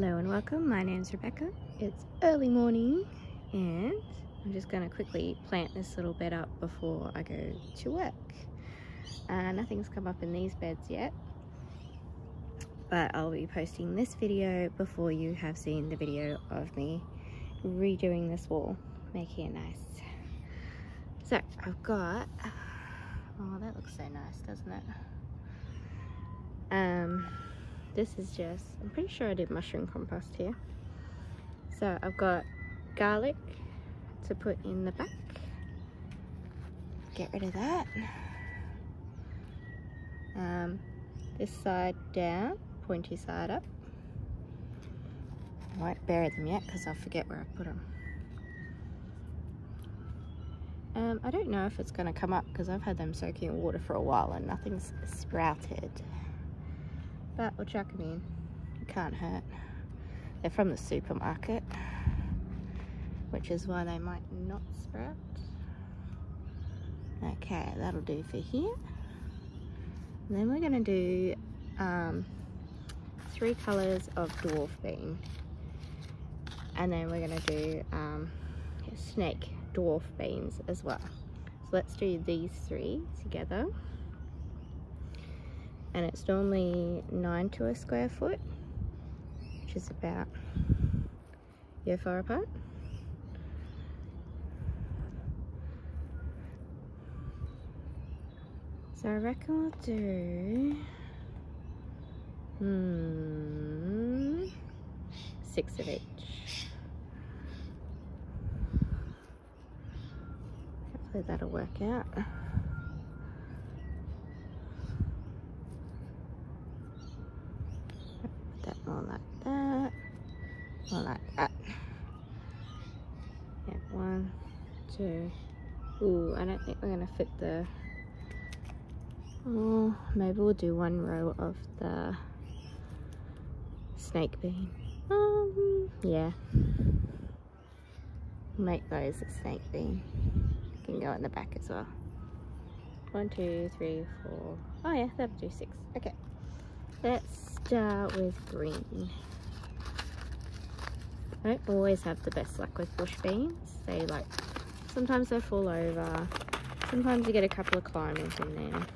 Hello and welcome, my name's Rebecca. It's early morning and I'm just going to quickly plant this little bed up before I go to work. Uh, nothing's come up in these beds yet, but I'll be posting this video before you have seen the video of me redoing this wall, making it nice. So I've got, oh that looks so nice doesn't it? This is just, I'm pretty sure I did mushroom compost here. So I've got garlic to put in the back. Get rid of that. Um, this side down, pointy side up. I won't bury them yet because I'll forget where I put them. Um, I don't know if it's going to come up because I've had them soaking in water for a while and nothing's sprouted but we'll chuck them in. It can't hurt. They're from the supermarket, which is why they might not sprout. Okay, that'll do for here. And then we're going to do um, three colours of dwarf bean. And then we're going to do um, snake dwarf beans as well. So let's do these three together and it's normally 9 to a square foot which is about yeah far apart. So I reckon we'll do hmm six of each. Hopefully that'll work out more like that, more like that. Yeah, one, two. Ooh, I don't think we're gonna fit the. Oh, maybe we'll do one row of the snake bean. Um, yeah. Make those a snake bean. You Can go in the back as well. One, two, three, four. Oh yeah, that'll do six. Okay. Let's start with green. I don't always have the best luck with bush beans. They like, sometimes they fall over. Sometimes you get a couple of climbers in there.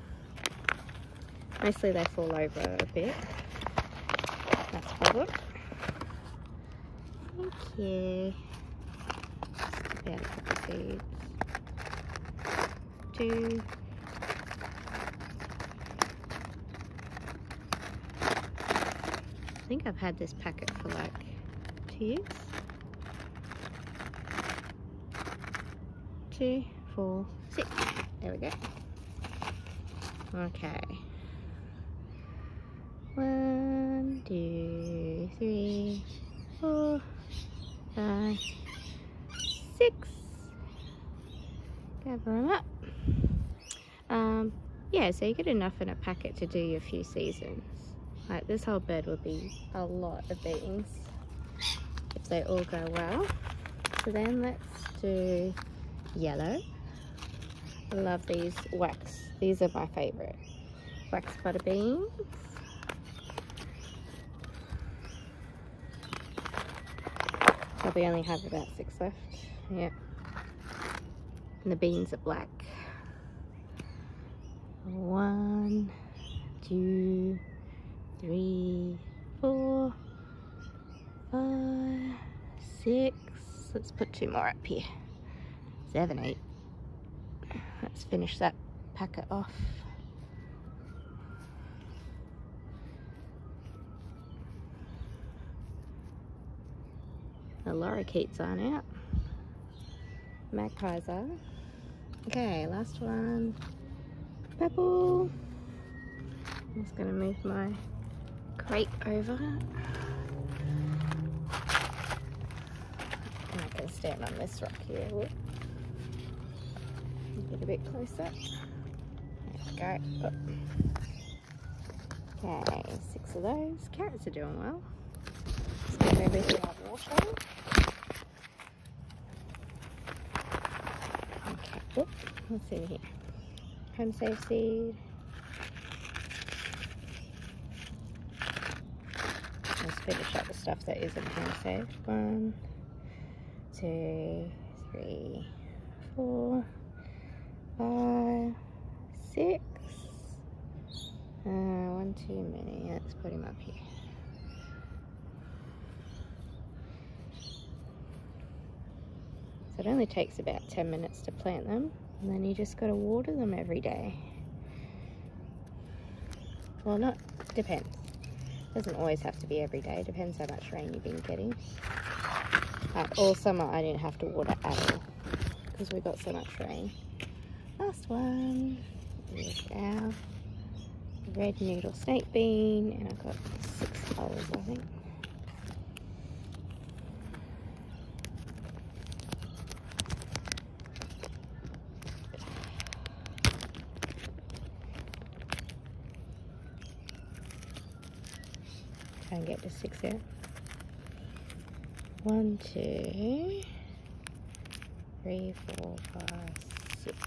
Mostly they fall over a bit. That's a problem. Thank you. About a couple of seeds. Two. Think I've had this packet for like two years. Two, four, six. There we go. Okay. One, two, three, four, five, six. Gather them up. Um, yeah, so you get enough in a packet to do your few seasons. Like this whole bed would be a lot of beans if they all go well. So then let's do yellow. I love these wax. These are my favorite. Wax butter beans. Probably only have about six left. Yeah. And the beans are black. One, two, three, four, five, six. Let's put two more up here. Seven, eight. Let's finish that packet off. The lorikeets aren't out. Magpies are. Okay, last one. Purple. I'm just gonna move my crate over. it. I can stand on this rock here. Get a bit closer. There we go. Okay, six of those. Carrots are doing well. Let's everything out water. Okay, let's see here. Home safe seed. finish up the stuff that isn't hand saved. One, two, three, four, five, six. Uh, one too many. Let's put him up here. So it only takes about 10 minutes to plant them and then you just got to water them every day. Well, not, depends. Doesn't always have to be every day. Depends how much rain you've been getting. Uh, all summer I didn't have to water at all because we got so much rain. Last one is our red noodle snake bean and I've got six colours I think. And get to six there. One, two, three, four, five, six.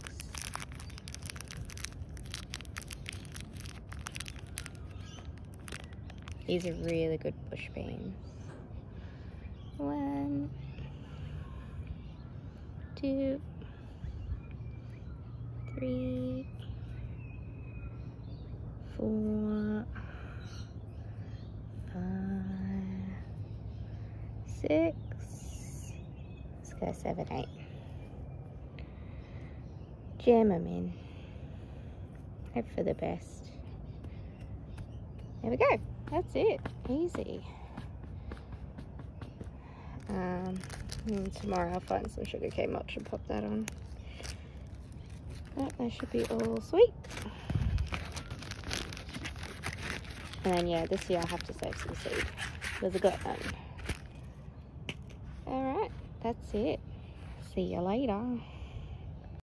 These are really good bush beans. One, two, three, four, five, six. Let's go seven, eight. Jam them in. Hope for the best. There we go that's it easy um, tomorrow I'll find some sugar cane mulch and pop that on they should be all sweet and then yeah this year I have to save some seed because I got none alright that's it. See you later